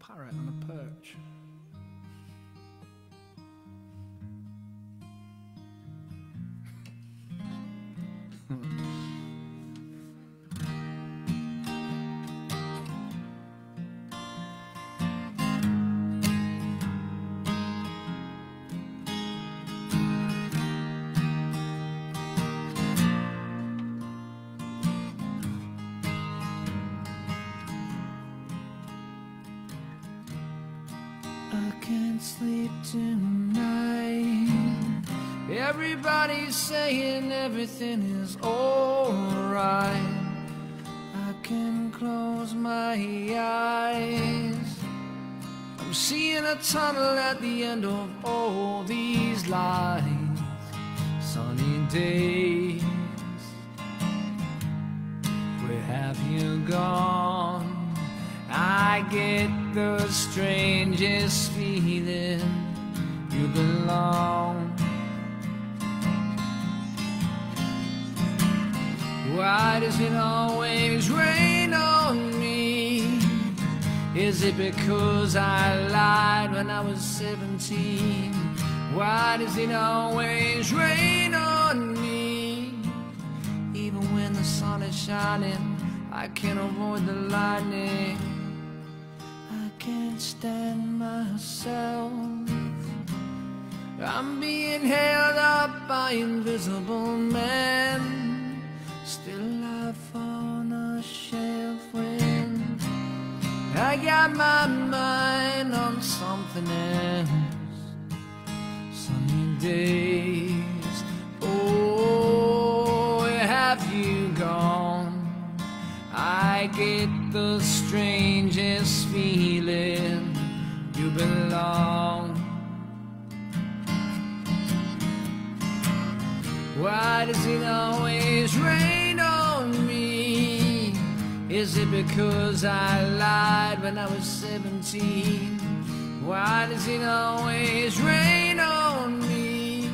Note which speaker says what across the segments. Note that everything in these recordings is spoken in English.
Speaker 1: parrot on a perch. I can't sleep tonight. Everybody's saying everything is alright. I can close my eyes. I'm seeing a tunnel at the end of all these lights. Sunny days. Where have you gone? I get the strangest feeling you belong. Why does it always rain on me? Is it because I lied when I was 17? Why does it always rain on me? Even when the sun is shining, I can't avoid the lightning. I can't stand myself. I'm being held up by invisible men. Still life on a shelf when I got my mind on something else. Sunny days. Oh, where have you gone? I get the strangest Why does it always rain on me? Is it because I lied when I was 17? Why does it always rain on me?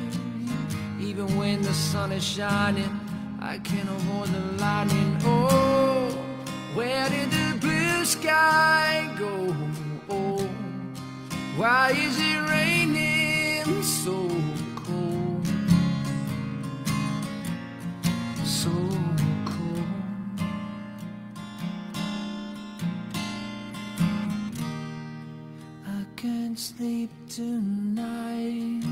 Speaker 1: Even when the sun is shining, I can't avoid the lightning. Oh, where did the blue sky go? Oh, why is it raining can't sleep tonight.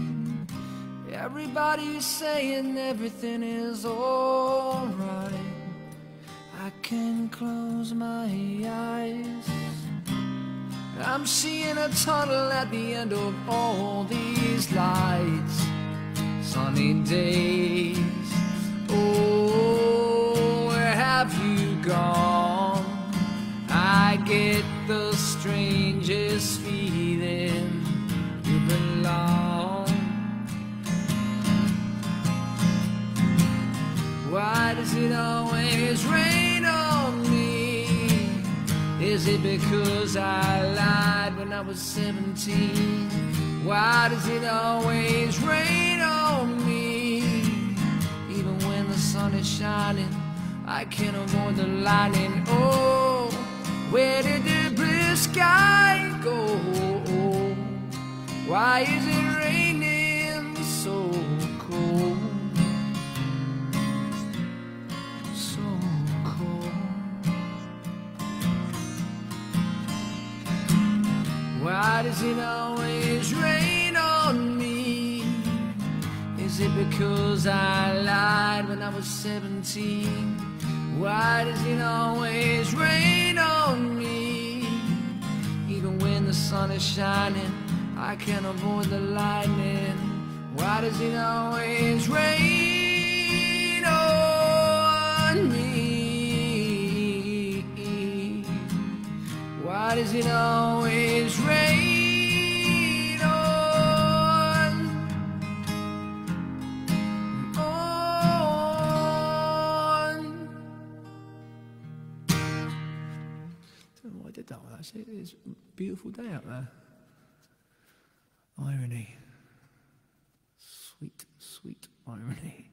Speaker 1: Everybody's saying everything is alright. I can close my eyes. I'm seeing a tunnel at the end of all these lights. Sunny days. Get the strangest feeling you belong. Why does it always rain on me? Is it because I lied when I was 17? Why does it always rain on me? Even when the sun is shining, I can't avoid the lightning. Where did the blue sky go? Why is it raining so cold? So cold. Why does it always rain on me? Is it because I lied when I was 17? Why does it always rain on me? Even when the sun is shining, I can't avoid the lightning. Why does it always rain on me? Why does it always rain Don't know why I did that one. Actually, it's a beautiful day out there. Irony. Sweet, sweet irony.